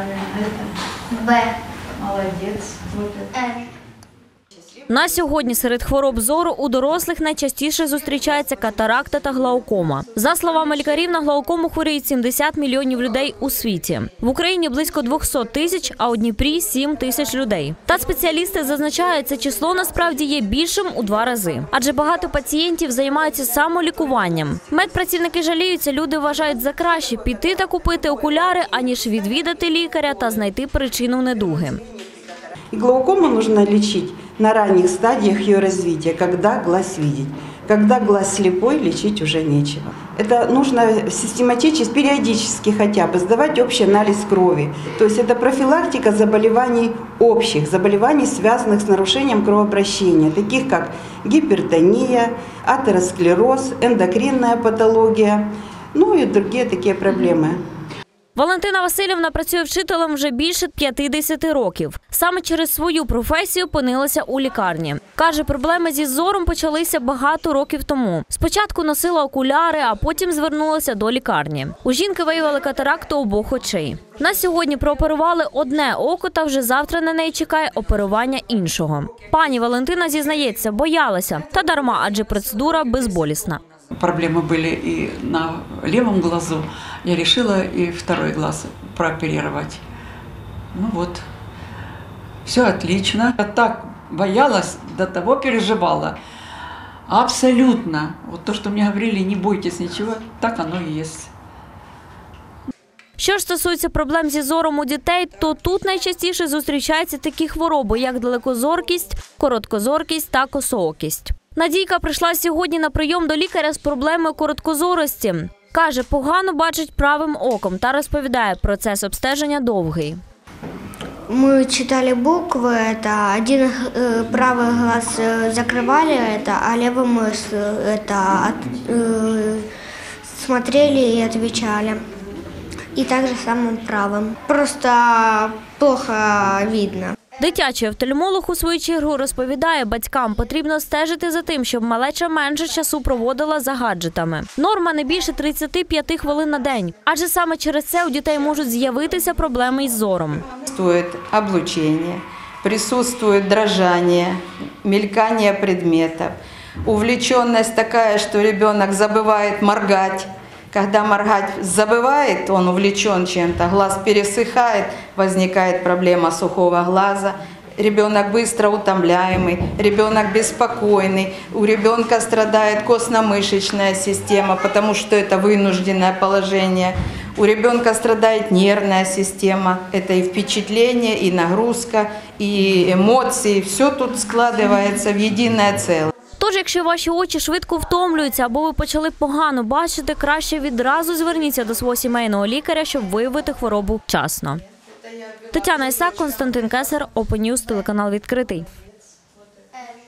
правильно. Б. молодец. Вот это. Р. На сьогодні серед хвороб зору у дорослих найчастіше зустрічається катаракта та глаукома. За словами лікарів, на глаукому хворіють 70 мільйонів людей у світі. В Україні близько 200 тисяч, а у Дніпрі 7 тисяч людей. Та спеціалісти зазначають, це число насправді є більшим у два рази, адже багато пацієнтів займаються самолікуванням. Медпрацівники жаліються, люди вважають за краще піти та купити окуляри, аніж відвідати лікаря та знайти причину недуги. И глаукому нужно лечить на ранних стадиях ее развития, когда глаз видеть. Когда глаз слепой, лечить уже нечего. Это нужно систематически, периодически хотя бы сдавать общий анализ крови. То есть это профилактика заболеваний общих, заболеваний, связанных с нарушением кровообращения, таких как гипертония, атеросклероз, эндокринная патология, ну и другие такие проблемы. Валентина Васильівна працює вчителем вже більше 50 років. Саме через свою професію опинилася у лікарні. Каже, проблеми зі зором почалися багато років тому. Спочатку носила окуляри, а потім звернулася до лікарні. У жінки виявили катаракту обох очей. На сьогодні прооперували одне око, та вже завтра на неї чекає оперування іншого. Пані Валентина зізнається, боялася та дарма, адже процедура безболісна. Проблемы были и на левом глазу. Я решила и второй глаз прооперировать. Ну вот, все отлично. Я так боялась, до того переживала. Абсолютно. Вот то, что мне говорили, не бойтесь ничего, так оно и есть. Що ж стосується проблем зі зором у дітей, то тут найчастіше зустрічаються такі хвороби, як далекозоркість, короткозоркість та косоокість. Надійка прийшла сьогодні на прийом до лікаря з проблемою короткозорості. Каже, погано бачить правим оком та розповідає, процес обстеження довгий. Мы читали буквы, это один э, правый глаз э, закрывали, это, а левым мы с- это от- э, смотрели и отвечали. И также самым правым. Просто плохо видно. Дитячий офтальмолог у свою чергу розповідає, батькам потрібно стежити за тим, щоб малеча менше часу проводила за гаджетами. Норма не більше 35 хвилин на день, адже саме через це у дітей можуть з'явитися проблеми із зором. Присутствует облучение, присутствует дрожание, мелькание предметов, увлеченность такая, что ребенок забывает моргать. Когда моргать забывает, он увлечен чем-то, глаз пересыхает, возникает проблема сухого глаза. Ребенок быстро утомляемый, ребенок беспокойный, у ребенка страдает костно-мышечная система, потому что это вынужденное положение. У ребенка страдает нервная система, это и впечатление, и нагрузка, и эмоции, все тут складывается в единое целое. Тож, якщо ваші очі швидко втомлюються або ви почали погано бачити, краще відразу зверніться до свого сімейного лікаря, щоб виявити хворобу вчасно. Тетяна Ісак, Константин Кесар, Open телеканал відкритий.